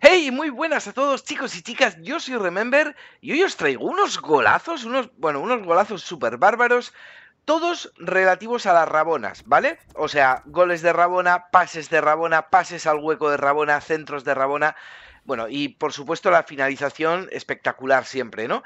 Hey, muy buenas a todos chicos y chicas, yo soy Remember y hoy os traigo unos golazos, unos, bueno, unos golazos súper bárbaros, todos relativos a las Rabonas, ¿vale? O sea, goles de Rabona, pases de Rabona, pases al hueco de Rabona, centros de Rabona, bueno, y por supuesto la finalización espectacular siempre, ¿no?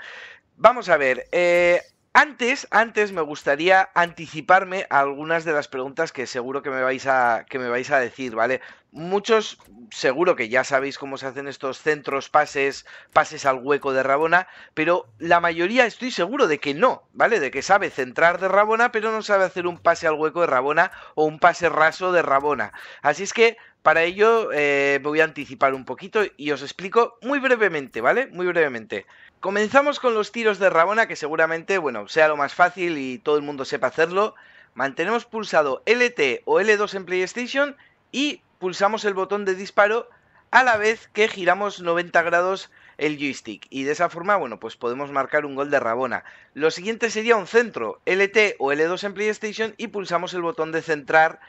Vamos a ver, eh, antes, antes me gustaría anticiparme a algunas de las preguntas que seguro que me vais a, que me vais a decir, ¿vale? Muchos seguro que ya sabéis cómo se hacen estos centros, pases, pases al hueco de Rabona, pero la mayoría estoy seguro de que no, ¿vale? De que sabe centrar de Rabona, pero no sabe hacer un pase al hueco de Rabona o un pase raso de Rabona. Así es que para ello eh, voy a anticipar un poquito y os explico muy brevemente, ¿vale? Muy brevemente. Comenzamos con los tiros de Rabona, que seguramente, bueno, sea lo más fácil y todo el mundo sepa hacerlo. Mantenemos pulsado LT o L2 en PlayStation y pulsamos el botón de disparo a la vez que giramos 90 grados el joystick. Y de esa forma, bueno, pues podemos marcar un gol de Rabona. Lo siguiente sería un centro, LT o L2 en PlayStation y pulsamos el botón de centrar.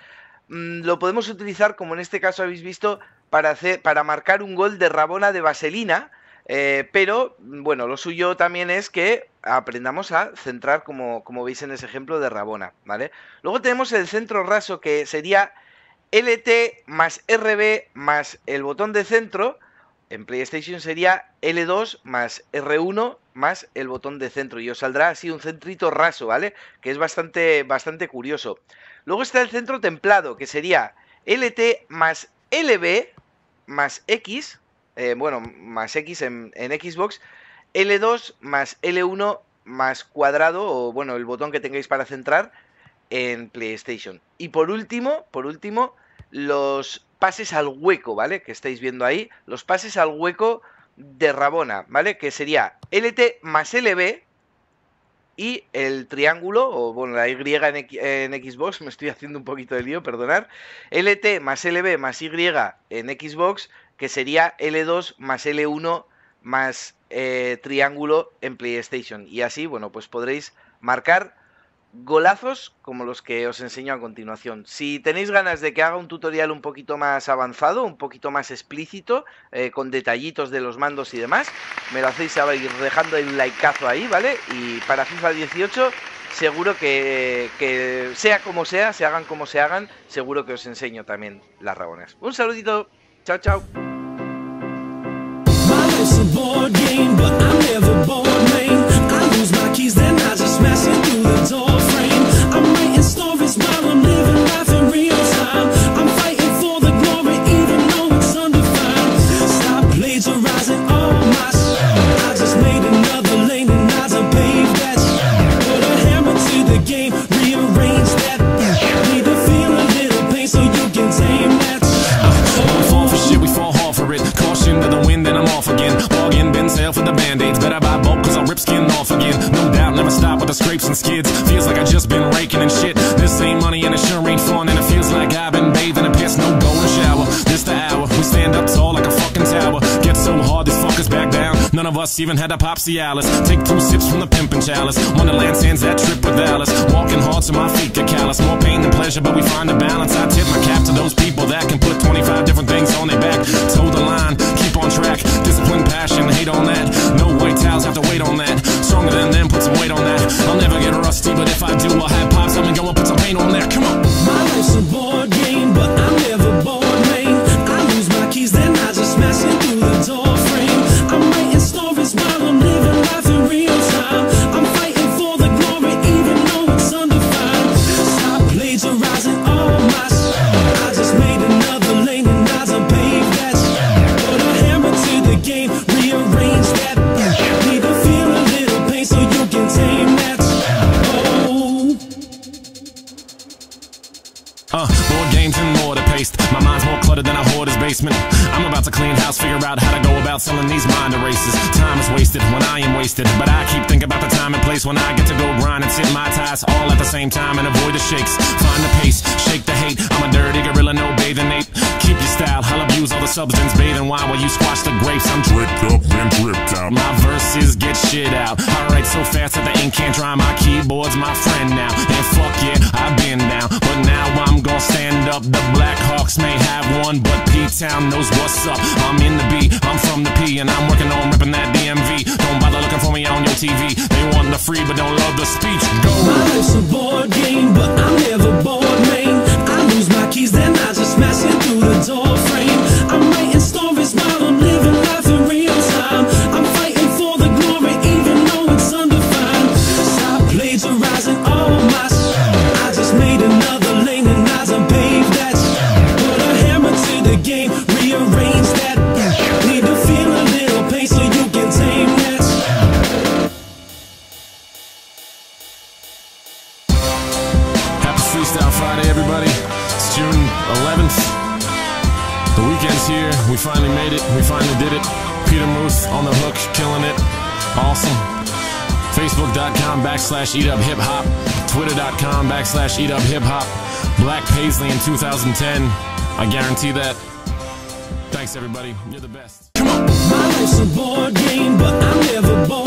Mm, lo podemos utilizar, como en este caso habéis visto, para, hacer, para marcar un gol de Rabona de Vaselina eh, pero, bueno, lo suyo también es que aprendamos a centrar, como, como veis en ese ejemplo de Rabona, ¿vale? Luego tenemos el centro raso, que sería LT más RB más el botón de centro. En PlayStation sería L2 más R1 más el botón de centro. Y os saldrá así un centrito raso, ¿vale? Que es bastante, bastante curioso. Luego está el centro templado, que sería LT más LB más X eh, bueno, más X en, Xbox, L2 más L1 más cuadrado, o bueno, el botón que tengáis para centrar en PlayStation. Y por último, por último, los pases al hueco, ¿vale? Que estáis viendo ahí, los pases al hueco de Rabona, ¿vale? Que sería LT más LB y el triángulo, o bueno, la Y en, en, Xbox, me estoy haciendo un poquito de lío, perdonar, LT más LB más Y en Xbox que sería L2 más L1 más eh, triángulo en PlayStation. Y así, bueno, pues podréis marcar golazos como los que os enseño a continuación. Si tenéis ganas de que haga un tutorial un poquito más avanzado, un poquito más explícito, eh, con detallitos de los mandos y demás, me lo hacéis saber dejando el likeazo ahí, ¿vale? Y para FIFA 18 seguro que, que sea como sea, se hagan como se hagan, seguro que os enseño también las rabones. Un saludito, chao chao. Board game, but I'm never bored, band-aids. Better buy bulk, cause I'll rip skin off again. No doubt, never stop with the scrapes and skids. Feels like I just been raking and shit. This ain't money and it sure ain't fun. And it feels like I've been bathing in piss, no golden shower. This the hour, we stand up tall like a fucking tower. Get so hard, these fuckers back down. None of us even had a pop Cialis. Take two sips from the pimpin' chalice. Wonderland sands that trip with Alice. Walking hard so my feet get callous. More pain than pleasure, but we find a balance. I tip my cap to those people that can put 25 clean house, figure out how to go about selling these mind erasers. Time is wasted when I am wasted, but I keep thinking about the time and place when I get to go grind and sit my ties all at the same time and avoid the shakes. Find the pace, shake the hate. I'm a dirty gorilla, no bathing ape. Keep your style, I'll abuse all the substance, bathing wine while you squash the grapes. I'm Dripped up and dripped out. my verses get shit out. I write so fast that the ink Can't try my keyboard's my friend now. And fuck yeah, I've been down. But now I'm gonna stand up. The but P-Town knows what's up. I'm in the B, I'm from the P, and I'm working on ripping that DMV. Don't bother looking for me on your TV. They want the free, but don't love the speech. Go! My life's a board Here. We finally made it. We finally did it. Peter Moose on the hook, killing it. Awesome. Facebook.com backslash eat up hip hop. Twitter.com backslash eat up hip hop. Black Paisley in 2010. I guarantee that. Thanks, everybody. You're the best. Come on. My life's a board game, but I'm never bored.